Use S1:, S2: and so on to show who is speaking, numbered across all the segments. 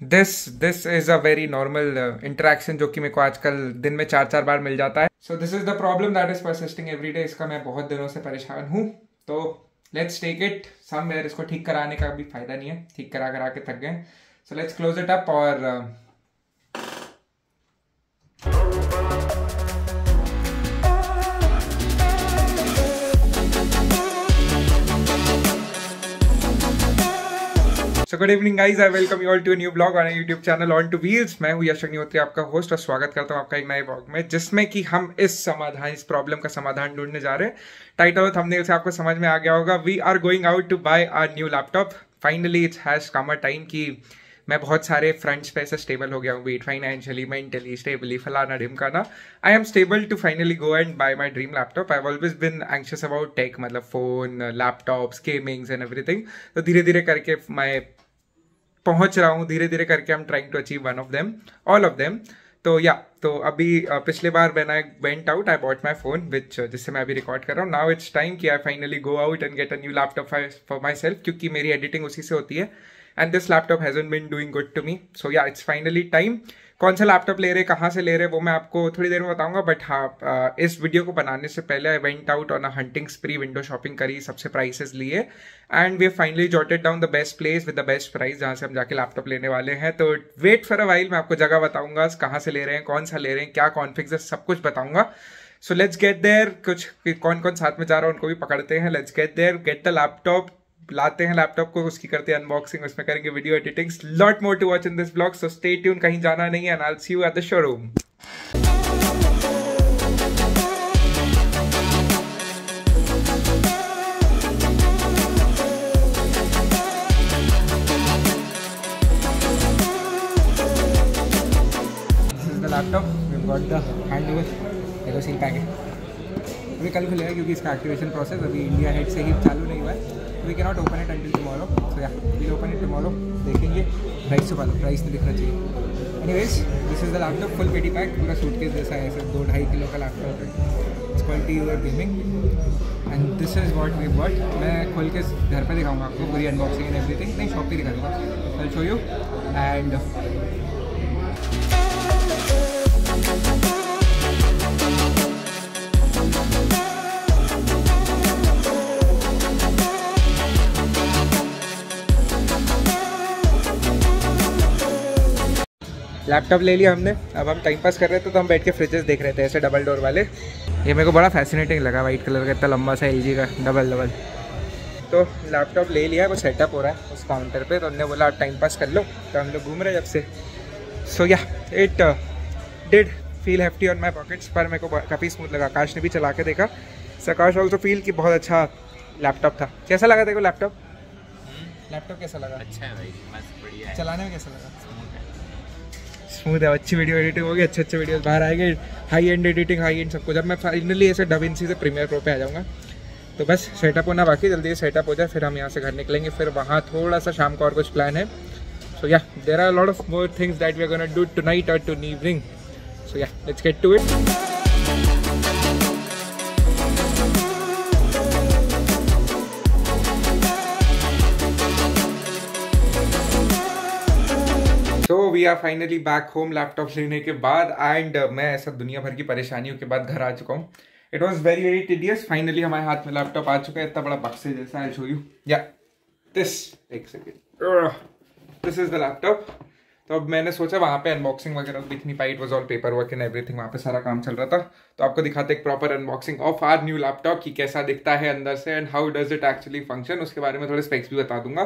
S1: This this is a very normal interaction जो कि मेरे को आजकल दिन में चार चार बार मिल जाता है। So this is the problem that is persisting every day इसका मैं बहुत दिनों से परेशान हूँ। तो लेट्स टेक इट सम इसको ठीक कराने का भी फ़ायदा नहीं है ठीक करा करा के थक गए। So let's close it up और uh, so good evening guys I welcome you all to new blog on YouTube channel on two wheels मैं हूँ यश अग्निहोत्री, आपका होस्ट और स्वागत करता हूँ आपका एक नए ब्लॉग में, जिसमें कि हम इस समाधान, इस प्रॉब्लम का समाधान ढूँढने जा रहे हैं। टाइटल और थंबनेल से आपको समझ में आ गया होगा we are going out to buy our new laptop finally it's has come a time की मैं बहुत सारे फ्रंट्स पे ऐसे स्टेबल हो गया हूँ बीट फाइनेंशियली मेंटली स्टेबली फलाना, ढिमकाना। I am stable to finally go and buy my dream laptop I always been anxious about tech मतलब phone laptops gamings and everything तो धीरे धीरे करके माई पहुँच रहा हूँ धीरे धीरे करके I am trying to achieve one of them all of them तो या तो अभी पिछले बार when I went out I bought my phone which जिससे मैं अभी रिकॉर्ड कर रहा हूँ। नाउ इट्स टाइम कि I finally go out and get a new laptop for myself क्योंकि मेरी एडिटिंग उसी से होती है। And this laptop hasn't been doing good to me so yeah it's finally time कौन सा लैपटॉप ले रहे, कहाँ से ले रहे, वो मैं आपको थोड़ी देर में बताऊँगा बट हाँ इस वीडियो को बनाने से पहले I went out on a hunting spree window shopping करी, सबसे प्राइसेस लिए। And we finally jotted down the best place with the best price जहाँ से हम जाके लैपटॉप लेने वाले हैं। तो वेट फॉर अ वाइल मैं आपको जगह बताऊँगा, कहाँ से ले रहे हैं, कौन सा ले रहे हैं, क्या कॉन्फिक्स है, सब कुछ बताऊँगा। सो लेट्स गेट देयर कुछ कौन कौन साथ में जा रहा है, उनको भी पकड़ते हैं। Let's get there get the laptop लाते हैं लैपटॉप को, उसकी करते हैं अनबॉक्सिंग उसमें करेंगे video editing lot more to watch in this blog so stay tune कहीं जाना नहीं है I see you at the showroom laptop got the hand over yellow seal pack अभी कल खुलेगा क्योंकि इसका एक्टिवेशन प्रोसेस अभी इंडिया हेड से ही चालू नहीं हुआ है। We can not open it until tomorrow so yeah we open it tomorrow देखेंगे. प्राइस से पहले प्राइस तो दिखना चाहिए. Anyways this is the laptop full पेटी पैक पूरा सूटकेस जैसा है, ऐसे दो ढाई किलो का लैपटॉप है. It's quality your gaming and this is what we what मैं खोल के घर पर दिखाऊँगा आपको, पूरी अनबॉक्सिंग एंड एवरीथिंग नहीं शॉप पर दिखा दूँगा. I show you and laptop ले लिया हमने। अब हम टाइम पास कर रहे थे तो हम बैठ के फ्रिजेस देख रहे थे ऐसे डबल डोर वाले। ये मेरे को बड़ा फैसिनेटिंग लगा वाइट कलर का इतना लंबा सा एलजी का डबल डबल तो लैपटॉप ले लिया वो सेटअप हो रहा है उस काउंटर पे तो हमने बोला आप टाइम पास कर लो। तो हम लोग घूम रहे जब से। So yeah it did feel hefty on my pockets पर मेरे को काफ़ी स्मूथ लगा। आकाश ने भी चला के देखा। सकाश ऑल्सो फील कि बहुत अच्छा लैपटॉप था। कैसा लगा देखो लैपटॉप लैपटॉप कैसा लगा?
S2: अच्छा है भाई मस्त बढ़िया है।
S1: चलाने में कैसा लगा? स्मूथ है, अच्छी वीडियो एडिटिंग होगी, अच्छे अच्छे वीडियोस बाहर आएँगे। High end editing high end सबको जब मैं फाइनली ऐसे डबिनसी से प्रीमियर प्रो पे आ जाऊँगा। तो बस सेटअप होना बाकी, जल्दी सेटअप हो जाए, फिर हम यहाँ से घर निकलेंगे। फिर वहाँ थोड़ा सा शाम को और कुछ प्लान है। So yeah there are lot of more things that we are gonna do tonight और to evening so yeah let's get to it we are finally back home laptop लेने के बाद एंड uh, मैं ऐसा दुनिया भर की परेशानियों के बाद घर आ चुका हूँ। It was very very tedious finally हमारे हाथ में लैपटॉप आ चुका है। इतना बड़ा बक्से जैसा I show you yeah this एक second this is the laptop तो अब मैंने सोचा वहाँ पे अनबॉक्सिंग वगैरह दिख नहीं पाई। It was all paperwork and everything वहाँ पे सारा काम चल रहा था। तो आपको दिखाते एक proper unboxing of our new laptop की कैसा दिखता है अंदर से and how does it actually function उसके बारे में थोड़े स्पेक्स भी बता दूँगा।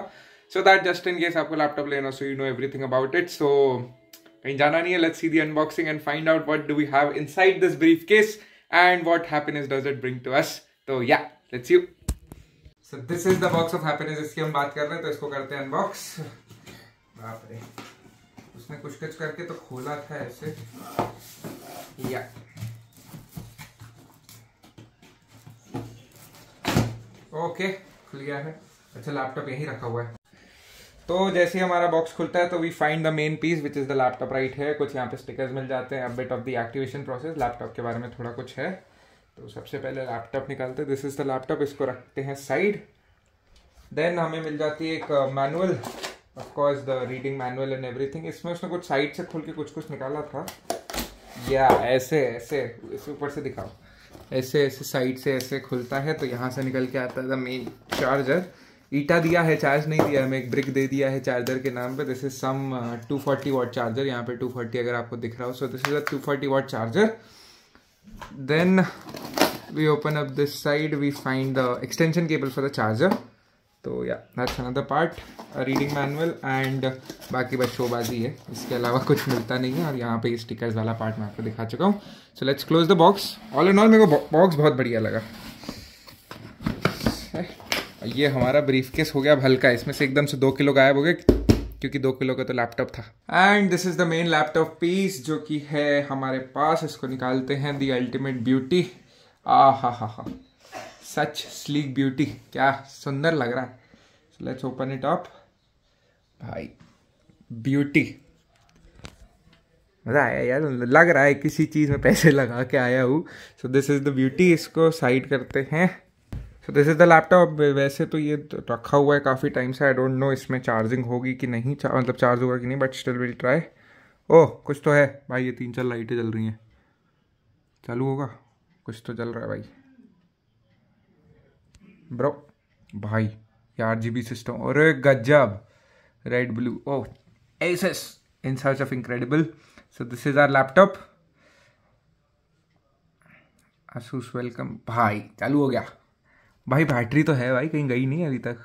S1: So that just in case आपको लैपटॉप लेना so you know everything about it so कहीं जाना नहीं है let's see the unboxing and find out what do we have inside this briefcase and what happiness does it bring to us तो yeah let's you so this is the box of happiness इसकी हम बात कर रहे हैं तो इसको करते हैं अनबॉक्स बाप रे। उसने कुछ कुछ करके तो खोला था ऐसे। या। ओके खुल गया है। अच्छा लैपटॉप यहीं रखा हुआ है। तो जैसे ही हमारा बॉक्स खुलता है तो we find the main piece which is the laptop right है कुछ यहाँ पे स्टिकर्स मिल जाते हैं bit of the activation process laptop के बारे में थोड़ा कुछ है। तो सबसे पहले लैपटॉप निकालते हैं। दिस इज़ द लैपटॉप इसको रखते हैं साइड देन हमें मिल जाती है एक manual of course the reading manual and everything इसमें उसने कुछ साइड से खोल के कुछ कुछ निकाला था। या ऐसे ऐसे. इस ऊपर से दिखाओ। ऐसे ऐसे साइड से ऐसे खुलता है तो यहाँ से निकल के आता है द मेन चार्जर ईटा दिया है चार्ज नहीं दिया है, हमें एक ब्रिक दे दिया है चार्जर के नाम पे। This is some 240 watt charger यहाँ पे 240 अगर आपको दिख रहा हो so this is a 240 watt charger then we open up this side we find the extension cable for the charger तो yeah that's another part reading manual and बाकी बस शोबाजी है। इसके अलावा कुछ मिलता नहीं है और यहाँ पे स्टिकर्स वाला पार्ट मैं आपको दिखा चुका हूँ। So let's close the box all and all मेरे को बॉक्स बहुत बढ़िया लगा। ये हमारा ब्रीफ केस हो गया हल्का, इसमें से एकदम से दो किलो गायब हो गए, क्योंकि दो किलो का तो लैपटॉप था। And this is the main laptop piece जो कि है हमारे पास, इसको निकालते हैं दी अल्टीमेट ब्यूटी आ हा हा हा सच स्लीक ब्यूटी क्या सुंदर लग रहा है। लेट्स ओपन इट अप भाई ब्यूटी मज़ा आया यार, लग रहा है किसी चीज़ में पैसे लगा के आया हूँ। So this is the beauty इसको साइड करते हैं। So this is the laptop वैसे तो ये रखा हुआ है काफ़ी टाइम से. आई डोंट नो इसमें चार्जिंग होगी कि नहीं. चा, मतलब चार्ज होगा कि नहीं but still will try oh कुछ तो है. भाई ये तीन चार लाइटें जल रही हैं. चालू होगा? कुछ तो चल रहा है भाई. ब्रो भाई आर जी बी सिस्टम और गजब. Red blue O S in search of incredible so this is our laptop Asus welcome भाई चालू हो गया. भाई बैटरी तो है भाई, कहीं गई नहीं अभी तक।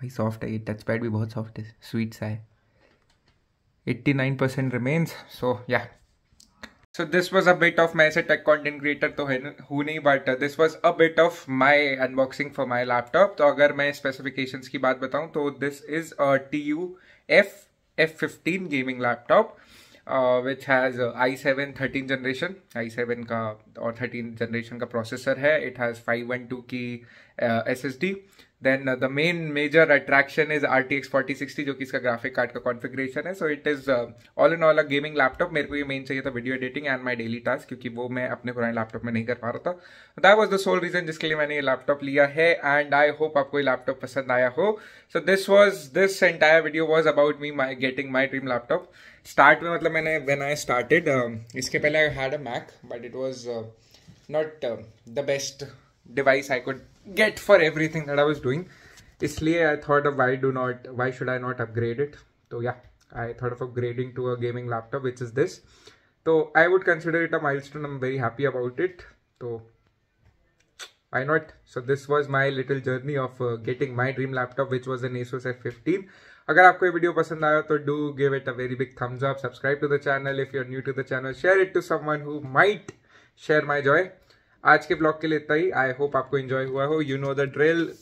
S1: भाई सॉफ्ट है ये टच पैड भी बहुत सॉफ्ट है स्वीट सा है। Eighty nine percent remains so yeah so this was a bit of my से टेक कॉन्टेंट क्रिएटर तो है हूँ नहीं but this was a bit of my unboxing for my laptop तो अगर मैं स्पेसिफिकेशन की बात बताऊँ तो this is a T U F F fifteen gaming laptop which has i seven thirteen generation i seven का और थर्टीन जनरेशन का प्रोसेसर है. It has five one two की S S D then the main major attraction is R T X forty sixty जो कि इसका graphic card का configuration है। So it is all in all a gaming laptop मेरे को ये main चाहिए था video editing and my daily task क्योंकि वो मैं अपने पुराने लैपटॉप में नहीं कर पा रहा था। That was the sole reason जिसके लिए मैंने ये लैपटॉप लिया है एंड आई होप आपको ये लैपटॉप पसंद आया हो। So this was this entire video was about me my getting my dream laptop start में मतलब मैंने वेन आई स्टार्टेड इसके पहले I had a Mac but it was not the best device I could get for everything that I was doing. इसलिए I thought of why do not why should I not upgrade it तो yeah I thought of upgrading to a gaming laptop which is this तो I would consider it a milestone I am very happy about it तो why not? So this was my little journey of uh, getting my dream laptop which was an asus f15 अगर आपको ये video पसंद आया तो do give it a very big thumbs up subscribe to the channel if you are new to the channel share it to someone who might share my joy आज के blog के लिए इतना ही आई होप आपको enjoy हुआ हो you know the drill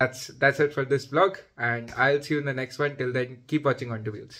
S1: that's that's it for this vlog and i'll see you in the next one till then keep watching on to wheels